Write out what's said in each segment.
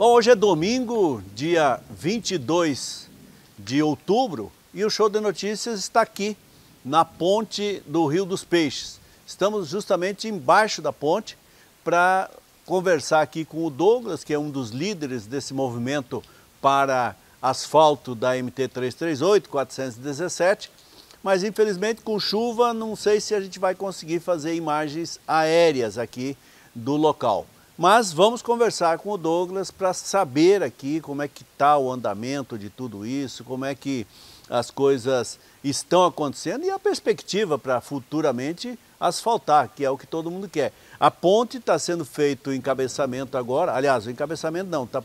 Bom, hoje é domingo, dia 22 de outubro, e o Show de Notícias está aqui, na ponte do Rio dos Peixes. Estamos justamente embaixo da ponte para conversar aqui com o Douglas, que é um dos líderes desse movimento para asfalto da MT 338, 417, mas infelizmente com chuva não sei se a gente vai conseguir fazer imagens aéreas aqui do local. Mas vamos conversar com o Douglas para saber aqui como é que está o andamento de tudo isso, como é que as coisas estão acontecendo e a perspectiva para futuramente asfaltar, que é o que todo mundo quer. A ponte está sendo feito o encabeçamento agora, aliás, o encabeçamento não, tá,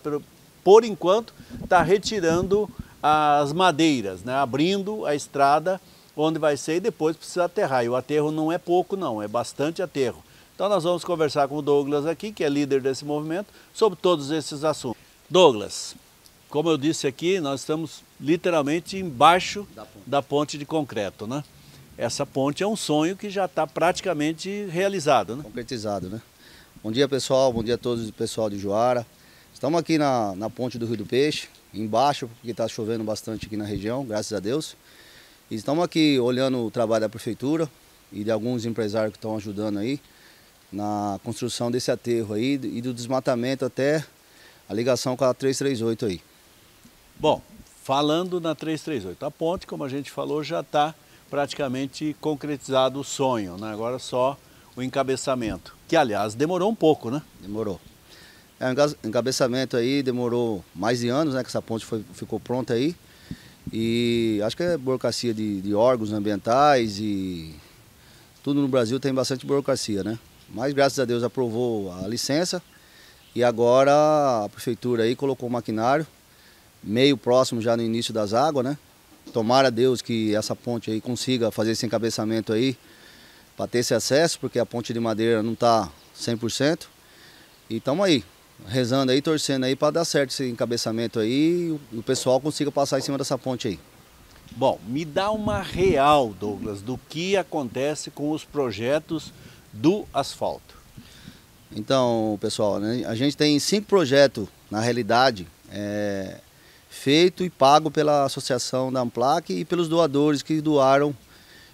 por, enquanto está retirando as madeiras, né, abrindo a estrada onde vai ser e depois precisa aterrar. E o aterro não é pouco não, é bastante aterro. Então nós vamos conversar com o Douglas aqui, que é líder desse movimento, sobre todos esses assuntos. Douglas, como eu disse aqui, nós estamos literalmente embaixo da ponte, da ponte de concreto, né? Essa ponte é um sonho que já está praticamente realizado, né? Concretizado, né? Bom dia pessoal, bom dia a todos o pessoal de Joara. Estamos aqui na, na ponte do Rio do Peixe, embaixo, porque está chovendo bastante aqui na região, graças a Deus. E estamos aqui olhando o trabalho da prefeitura e de alguns empresários que estão ajudando aí na construção desse aterro aí e do desmatamento até a ligação com a 338 aí. Bom, falando na 338, a ponte, como a gente falou, já está praticamente concretizado o sonho, né? agora só o encabeçamento, que aliás demorou um pouco, né? Demorou. É, o encabeçamento aí demorou mais de anos, né, que essa ponte foi, ficou pronta aí. E acho que é burocracia de, de órgãos ambientais e tudo no Brasil tem bastante burocracia, né? Mas graças a Deus aprovou a licença e agora a prefeitura aí colocou o maquinário meio próximo já no início das águas, né? Tomara Deus que essa ponte aí consiga fazer esse encabeçamento aí para ter esse acesso, porque a ponte de madeira não está 100%. E estamos aí, rezando aí, torcendo aí para dar certo esse encabeçamento aí e o pessoal consiga passar em cima dessa ponte aí. Bom, me dá uma real, Douglas, do que acontece com os projetos do asfalto? Então, pessoal, né, a gente tem cinco projetos, na realidade, é, feito e pago pela associação da Amplac e pelos doadores que doaram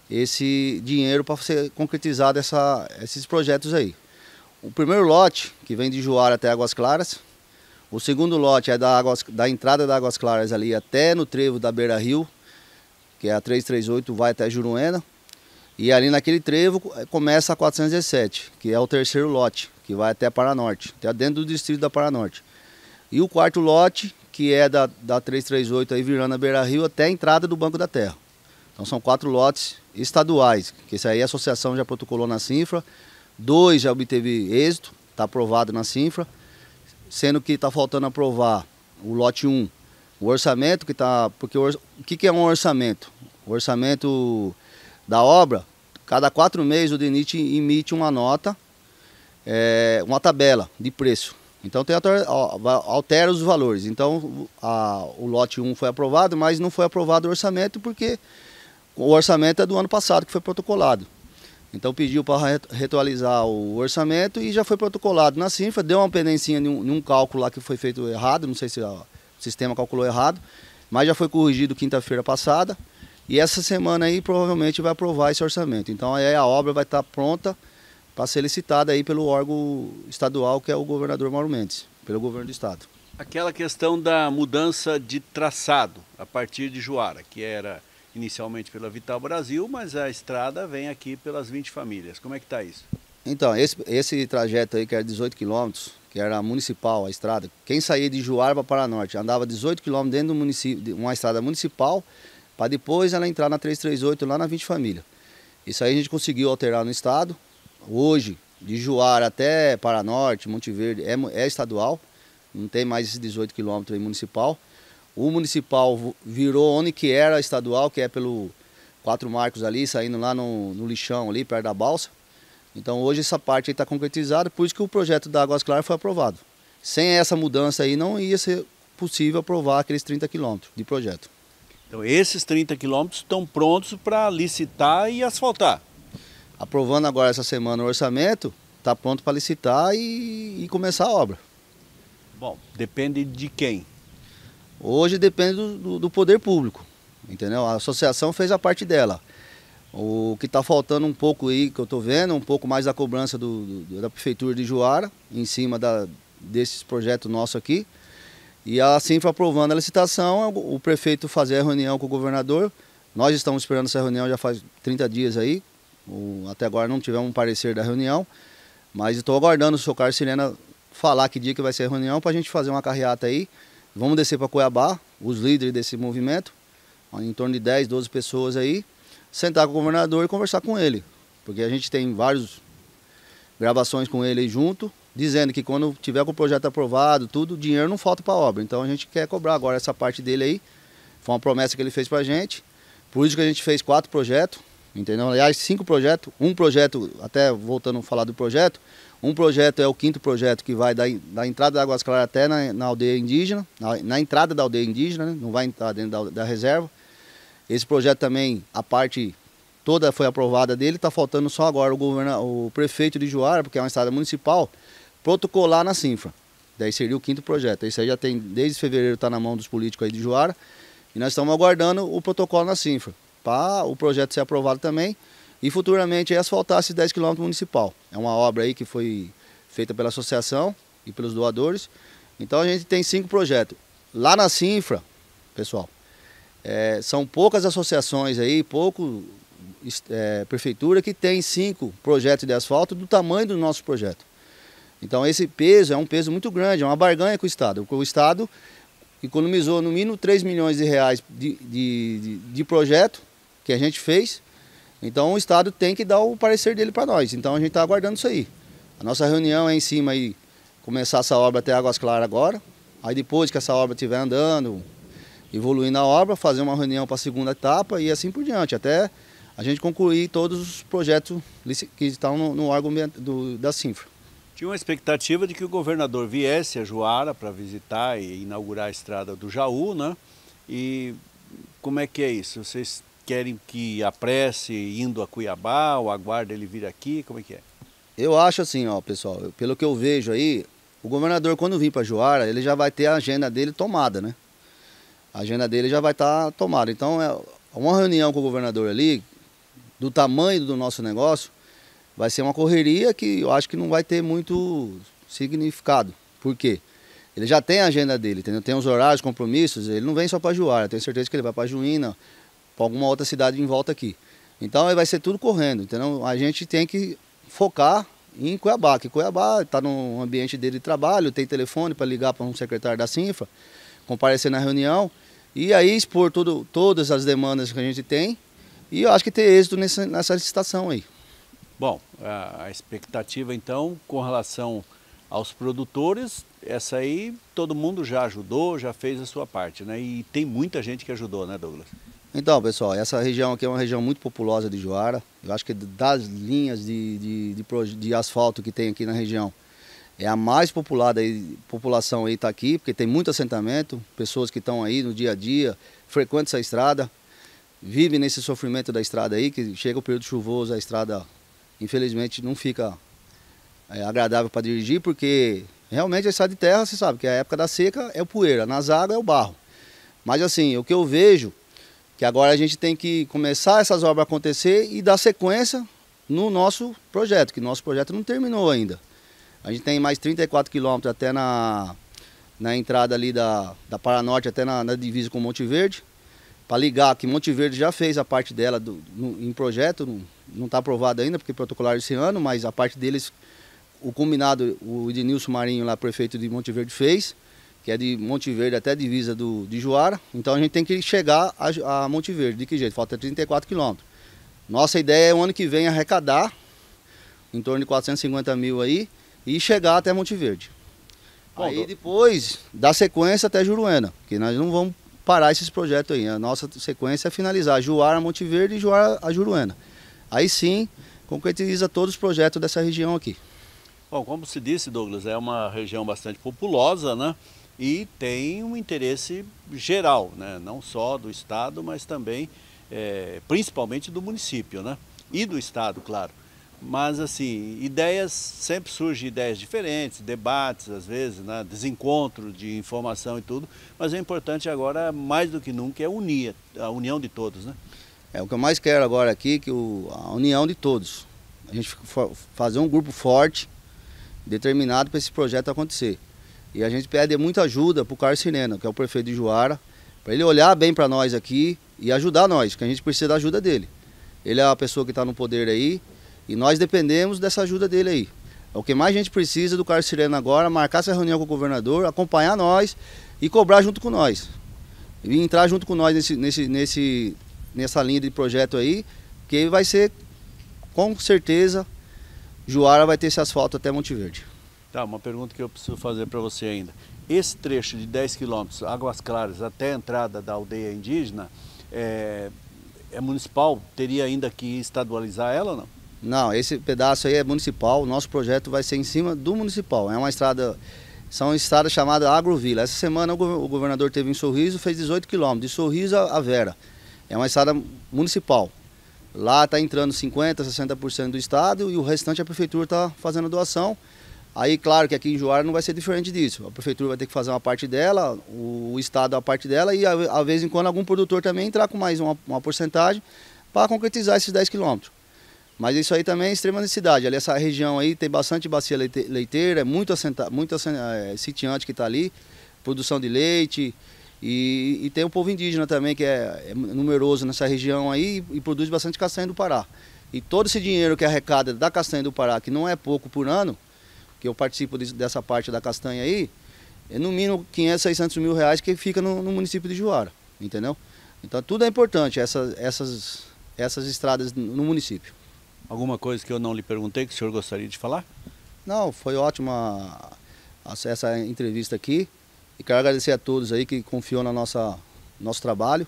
esse dinheiro para ser concretizado essa, esses projetos aí. O primeiro lote, que vem de Juara até Águas Claras, o segundo lote é da, Águas, da entrada da Águas Claras ali até no trevo da Beira Rio, que é a 338, vai até Juruena. E ali naquele trevo eh, começa a 417, que é o terceiro lote, que vai até Paranorte, até dentro do distrito da Paranorte. E o quarto lote, que é da, da 338 aí virando a Beira Rio até a entrada do Banco da Terra. Então são quatro lotes estaduais, que esse aí a associação já protocolou na Cinfra, dois já obteve êxito, está aprovado na Cinfra, sendo que está faltando aprovar o lote 1, o orçamento que está. Porque o, o que, que é um orçamento? O orçamento da obra Cada quatro meses o DENIT emite uma nota, é, uma tabela de preço. Então tem, altera os valores. Então a, o lote 1 foi aprovado, mas não foi aprovado o orçamento porque o orçamento é do ano passado que foi protocolado. Então pediu para reatualizar o orçamento e já foi protocolado na CINFRA, deu uma pendência em um, um, cálculo lá que foi feito errado, não sei se o sistema calculou errado, mas já foi corrigido quinta-feira passada. E essa semana aí provavelmente vai aprovar esse orçamento. Então aí a obra vai estar pronta para ser licitada aí pelo órgão estadual que é o governador Mauro Mendes, pelo governo do estado. Aquela questão da mudança de traçado a partir de Juara, que era inicialmente pela Vital Brasil, mas a estrada vem aqui pelas 20 famílias. Como é que está isso? Então, esse, esse trajeto aí que era 18 quilômetros, que era municipal, a estrada, quem saía de Juara para Paranorte andava 18 quilômetros dentro do município, uma estrada municipal para depois ela entrar na 338 lá na 20 Família. Isso aí a gente conseguiu alterar no estado. Hoje, de Juara até Paranorte, Monte Verde, é, é estadual, não tem mais esses 18 quilômetros municipal. O municipal virou onde que era estadual, que é pelo Quatro Marcos ali, saindo lá no, no lixão ali, perto da balsa. Então hoje essa parte está concretizada, por isso que o projeto da Águas Claras foi aprovado. Sem essa mudança aí não ia ser possível aprovar aqueles 30 quilômetros de projeto. Então esses 30 quilômetros estão prontos para licitar e asfaltar. Aprovando agora essa semana o orçamento, está pronto para licitar e, e, começar a obra. Bom, depende de quem? Hoje depende do, do, do poder público, entendeu? A associação fez a parte dela. O que está faltando um pouco aí, que eu estou vendo, um pouco mais da cobrança do, da Prefeitura de Juara, em cima da, desses projetos nossos aqui. E assim foi aprovando a licitação, o prefeito fazer a reunião com o governador. Nós estamos esperando essa reunião já faz 30 dias aí. até agora não tivemos um parecer da reunião. Mas estou aguardando o senhor Carlos Sirena falar que dia que vai ser a reunião para a gente fazer uma carreata aí. Vamos descer para Cuiabá, os líderes desse movimento, em torno de 10, 12 pessoas aí sentar com o governador e conversar com ele. Porque a gente tem várias gravações com ele junto, dizendo que quando tiver com o projeto aprovado, tudo, dinheiro não falta para a obra. Então a gente quer cobrar agora essa parte dele aí. Foi uma promessa que ele fez para a gente. Por isso que a gente fez quatro projetos, entendeu? Aliás, cinco projetos. Um projeto, até voltando a falar do projeto, um projeto é o quinto projeto que vai da, da entrada da Águas Claras até na, na aldeia indígena, na, na, entrada da aldeia indígena, né? não vai entrar dentro da, da reserva. Esse projeto também, a parte toda foi aprovada dele, está faltando só agora o, governa, o prefeito de Juara, porque é uma estrada municipal, protocolar na Sinfra. Daí seria o quinto projeto. Isso aí já tem, desde fevereiro está na mão dos políticos aí de Juara, e nós estamos aguardando o protocolo na Sinfra, para o projeto ser aprovado também, e futuramente asfaltar esses 10 quilômetros municipal. É uma obra aí que foi feita pela associação e pelos doadores. Então a gente tem cinco projetos. Lá na Sinfra, pessoal, é, são poucas associações aí, pouco é, prefeitura que tem cinco projetos de asfalto do tamanho do nosso projeto. Então esse peso é um peso muito grande, é uma barganha com o Estado. O Estado economizou no mínimo 3 milhões de reais de, de, de, de projeto que a gente fez. Então o Estado tem que dar o parecer dele para nós. Então a gente está aguardando isso aí. A nossa reunião é em cima aí, começar essa obra até Águas Claras agora. Aí depois que essa obra estiver andando, evoluindo a obra, fazer uma reunião para a segunda etapa e assim por diante, até a gente concluir todos os projetos que estão no, no órgão do, da Sinfra. Tinha uma expectativa de que o governador viesse a Juara para visitar e inaugurar a estrada do Jaú, né? E como é que é isso? Vocês querem que apresse indo a Cuiabá ou aguarda ele vir aqui? Como é que é? Eu acho assim, ó, pessoal, pelo que eu vejo aí, o governador quando vir para Juara, ele já vai ter a agenda dele tomada, né? a agenda dele já vai estar tá tomada. Então, é uma reunião com o governador ali, do tamanho do nosso negócio, vai ser uma correria que eu acho que não vai ter muito significado. Por quê? Ele já tem a agenda dele, entendeu? tem os horários, compromissos, ele não vem só para Juara, tenho certeza que ele vai para Juína, para alguma outra cidade em volta aqui. Então vai ser tudo correndo, entendeu? A gente tem que focar em Cuiabá, que Cuiabá está no ambiente dele de trabalho, tem telefone para ligar para um secretário da Sinfa, comparecer na reunião e aí expor todas as demandas que a gente tem e eu acho que ter êxito nessa, nessa licitação aí. Bom, a expectativa então com relação aos produtores, essa aí todo mundo já ajudou, já fez a sua parte, né? E tem muita gente que ajudou, né Douglas? Então, pessoal, essa região aqui é uma região muito populosa de Joara. Eu acho que das linhas de, de, de, de asfalto que tem aqui na região, é a mais populada aí, população aí está aqui, porque tem muito assentamento, pessoas que estão aí no dia a dia, frequentam essa estrada, vivem nesse sofrimento da estrada aí, que chega o período chuvoso, a estrada infelizmente não fica é, agradável para dirigir, porque realmente a estrada de terra, você sabe que a época da seca é o poeira, nas águas é o barro. Mas assim, o que eu vejo, que agora a gente tem que começar essas obras a acontecer e dar sequência no nosso projeto, que nosso projeto não terminou ainda. A gente tem mais 34 quilômetros até na, na entrada ali da, da Paranorte, até na, na divisa com Monte Verde. Para ligar, que Monte Verde já fez a parte dela do, no, em projeto, não está aprovado ainda, porque protocolar esse ano, mas a parte deles, o combinado, o Ednilson Marinho, lá, prefeito de Monte Verde, fez, que é de Monte Verde até a divisa do, de Juara. Então a gente tem que chegar a, a Monte Verde. De que jeito? Falta 34 quilômetros. Nossa ideia é o ano que vem arrecadar em torno de 450 mil aí e chegar até Monte Verde. Bom, aí depois dá sequência até Juruena, que nós não vamos parar esses projetos aí. A nossa sequência é finalizar Juara a Monte Verde e Juara a Juruena. Aí sim, concretiza todos os projetos dessa região aqui. Bom, como se disse, Douglas, é uma região bastante populosa, né? E tem um interesse geral, né? Não só do Estado, mas também, é, principalmente do município, né? E do Estado, claro Mas assim, ideias, sempre surgem ideias diferentes, debates às vezes, né? desencontro de informação e tudo, mas o importante agora, mais do que nunca, é unir, a união de todos. Né? É o que eu mais quero agora aqui, que o, a união de todos. A gente fazer um grupo forte, determinado para esse projeto acontecer. E a gente pede muita ajuda para o Carlos Sirena, que é o prefeito de Juara, para ele olhar bem para nós aqui e ajudar nós, que a gente precisa da ajuda dele. Ele é a pessoa que está no poder aí, e nós dependemos dessa ajuda dele aí. É o que mais a gente precisa do Carlos Sirena agora, marcar essa reunião com o governador, acompanhar nós e cobrar junto com nós. E entrar junto com nós nesse, nesse, nesse, nessa linha de projeto aí, que vai ser, com certeza, Juara vai ter esse asfalto até Monte Verde. Tá, uma pergunta que eu preciso fazer para você ainda. Esse trecho de 10 quilômetros, Águas Claras, até a entrada da aldeia indígena, é, é municipal? Teria ainda que estadualizar ela ou não? Não, esse pedaço aí é municipal, o nosso projeto vai ser em cima do municipal. É uma estrada, são estradas chamadas Agrovila. Essa semana o governador teve em Sorriso, fez 18 quilômetros, de Sorriso a Vera. É uma estrada municipal. Lá está entrando 50%, 60% do estado e o restante a prefeitura está fazendo doação. Aí, claro que aqui em Juara não vai ser diferente disso. A prefeitura vai ter que fazer uma parte dela, o, estado a parte dela e, a, vez em quando, algum produtor também entrar com mais uma, uma porcentagem para concretizar esses 10 quilômetros. Mas isso aí também é extrema necessidade. Ali essa região aí tem bastante bacia leite, leiteira, é muito, assenta, muito é, sitiante que está ali, produção de leite. E, e, tem o povo indígena também, que é, é numeroso nessa região aí e, e produz bastante castanha do Pará. E todo esse dinheiro que arrecada da castanha do Pará, que não é pouco por ano, que eu participo de, dessa parte da castanha aí, é no mínimo 500, 600 mil reais que fica no, no município de Juara, entendeu? Então tudo é importante, essas, essas, essas estradas no município. Alguma coisa que eu não lhe perguntei que o senhor gostaria de falar? Não, foi ótima essa entrevista aqui. E quero agradecer a todos aí que confiam no nosso trabalho.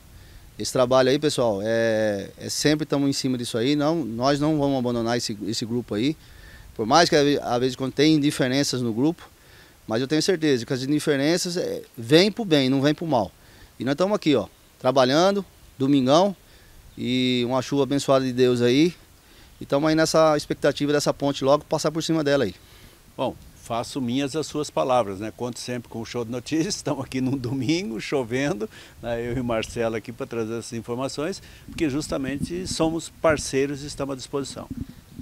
Esse trabalho aí, pessoal, é, é sempre estamos em cima disso aí. Não, nós não vamos abandonar esse, esse grupo aí. Por mais que às vezes quando tem diferenças no grupo, mas eu tenho certeza que as diferenças é, vêm para o bem, não vêm para o mal. E nós estamos aqui, ó, trabalhando, domingão, e uma chuva abençoada de Deus aí, e estamos aí nessa expectativa dessa ponte logo passar por cima dela aí. Bom, faço minhas as suas palavras, né? Conto sempre com o show de notícias, estamos aqui num domingo, chovendo, né? eu e Marcelo aqui para trazer essas informações, porque justamente somos parceiros e estamos à disposição.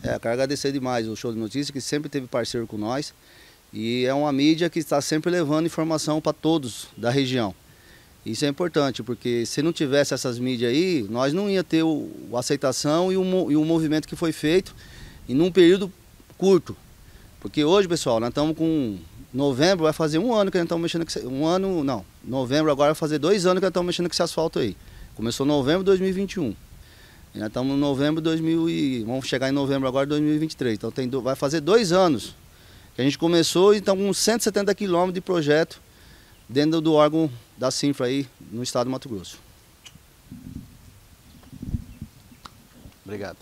É, quero agradecer demais o show de notícias, que sempre teve parceiro com nós, e é uma mídia que está sempre levando informação para todos da região. Isso é importante, porque se não tivesse essas mídias aí, nós não ia ter o, a aceitação e o, e o movimento que foi feito em um período curto. Porque hoje, pessoal, nós estamos com novembro, vai fazer um ano que nós estamos mexendo com um ano, não, novembro agora vai fazer dois anos que nós estamos mexendo com esse asfalto aí. Começou novembro de 2021. E nós estamos em novembro de 2000 e vamos chegar em novembro agora de 2023. Então tem, vai fazer dois anos que a gente começou e estamos com 170 quilômetros de projeto dentro do órgão da Sinfra aí no estado do Mato Grosso. Obrigado.